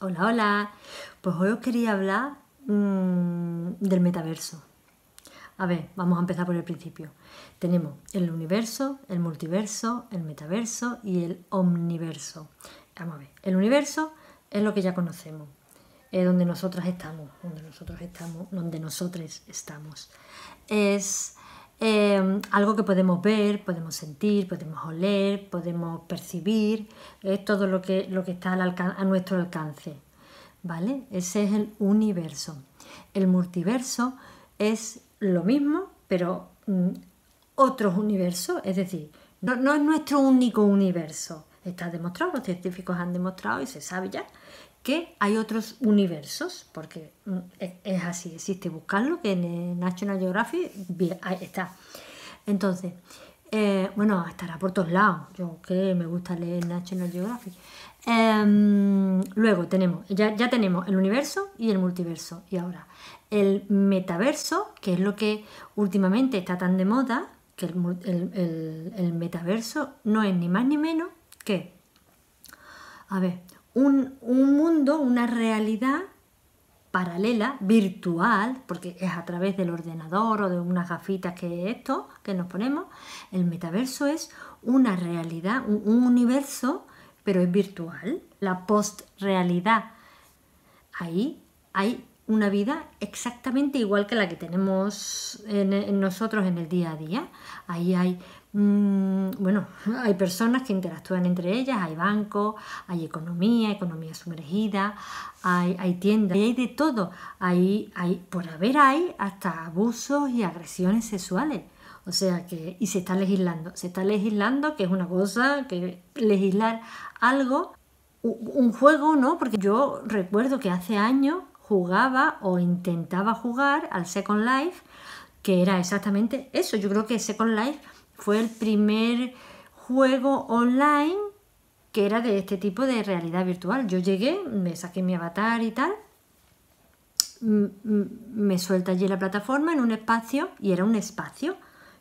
Hola, hola. Pues hoy os quería hablar mmm, del metaverso. A ver, vamos a empezar por el principio. Tenemos el universo, el multiverso, el metaverso y el omniverso. Vamos a ver, el universo es lo que ya conocemos, es donde nosotras estamos, donde nosotros estamos, donde nosotros estamos. Es eh, algo que podemos ver, podemos sentir, podemos oler, podemos percibir, es todo lo que, lo que está a nuestro alcance. ¿Vale? Ese es el universo. El multiverso es lo mismo, pero mm, otros universos, es decir, no, no, es nuestro único universo. Está demostrado, los científicos han demostrado y se sabe ya hay otros universos, porque mm, es así, existe buscarlo, que en National Geographic está. Entonces, eh, bueno, estará por todos lados, yo que me gusta leer National Geographic. Em, luego tenemos, ya, ya tenemos el universo y el multiverso. Y ahora, el metaverso, que es lo que últimamente está tan de moda, que el, metaverso no es ni más ni menos que, a ver, un, mundo, una realidad paralela, virtual, porque es a través del ordenador o de unas gafitas que esto que nos ponemos, el metaverso es una realidad, un, un universo, pero es virtual. La post-realidad. Ahí hay una vida exactamente igual que la que tenemos en, nosotros en el día a día. Ahí hay, mm, bueno, hay personas que interactúan entre ellas, hay bancos, hay economía, economía sumergida, hay, hay tiendas, hay de todo. Hay, hay, por haber hay hasta abusos y agresiones sexuales. O sea que, y se está legislando, se está legislando, que es una cosa, que legislar algo, un juego, ¿no? Porque yo recuerdo que hace años jugaba o intentaba jugar al Second Life, que era exactamente eso. Yo creo que Second Life fue el primer juego online que era de este tipo de realidad virtual. Yo llegué, me saqué mi avatar y tal, me suelta allí la plataforma en un espacio y era un espacio.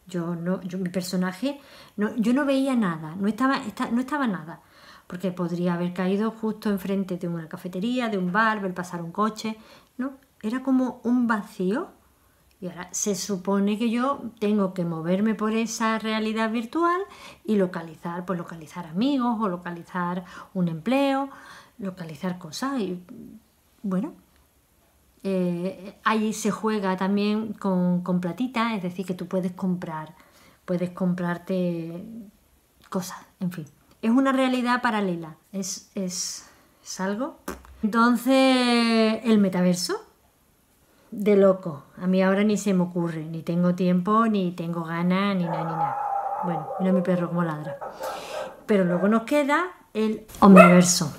Yo no, yo, mi personaje, yo no veía nada, no estaba, no estaba nada porque podría haber caído justo enfrente de una cafetería, de un bar, ver pasar un coche, ¿no? Era como un vacío. Y ahora se supone que yo tengo que moverme por esa realidad virtual y localizar, pues localizar amigos o localizar un empleo, localizar cosas. Y bueno, eh, ahí se juega también con, con platita, es decir, que tú puedes comprar, puedes comprarte cosas, en fin es una realidad paralela, es, es, algo. Entonces, el metaverso, de loco. A mí ahora ni se me ocurre, ni tengo tiempo, ni tengo ganas, ni nada, ni nada. Bueno, mira mi perro como ladra. Pero luego nos queda el omniverso.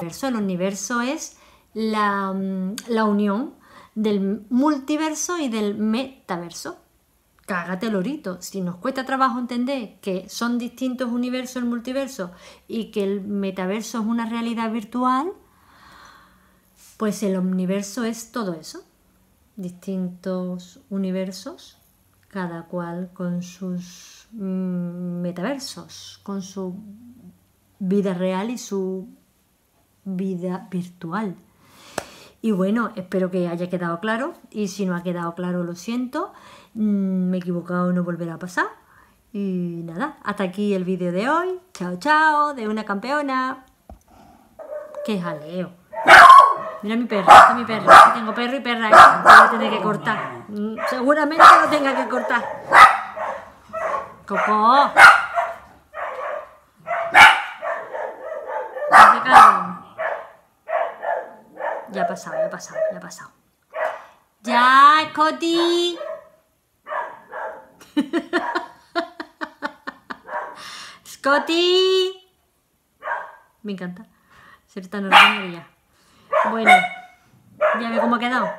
El universo es la, mm, la unión del multiverso y del metaverso cágate lorito. Si nos cuesta trabajo entender que son distintos universos el multiverso y que el metaverso es una realidad virtual, pues el omniverso es todo eso. Distintos universos, cada cual con sus mm, metaversos, con su vida real y su vida virtual. Y bueno, espero que haya quedado claro y si no ha quedado claro lo siento. Mm, me he equivocado, no volverá a pasar. Y nada, hasta aquí el vídeo de hoy. Chao, chao, de una campeona. ¡Qué jaleo! Mira mi perro, este mi perro. Tengo perro y perra. ¿eh? Voy a tener que cortar. Mm, seguramente lo tenga que cortar. Coco. Ya ha pasado, ya ha pasado, ya ha pasado. Ya, Scotty. Scotty. Me encanta ser tan ordinaria. Bueno, ya ve cómo ha quedado.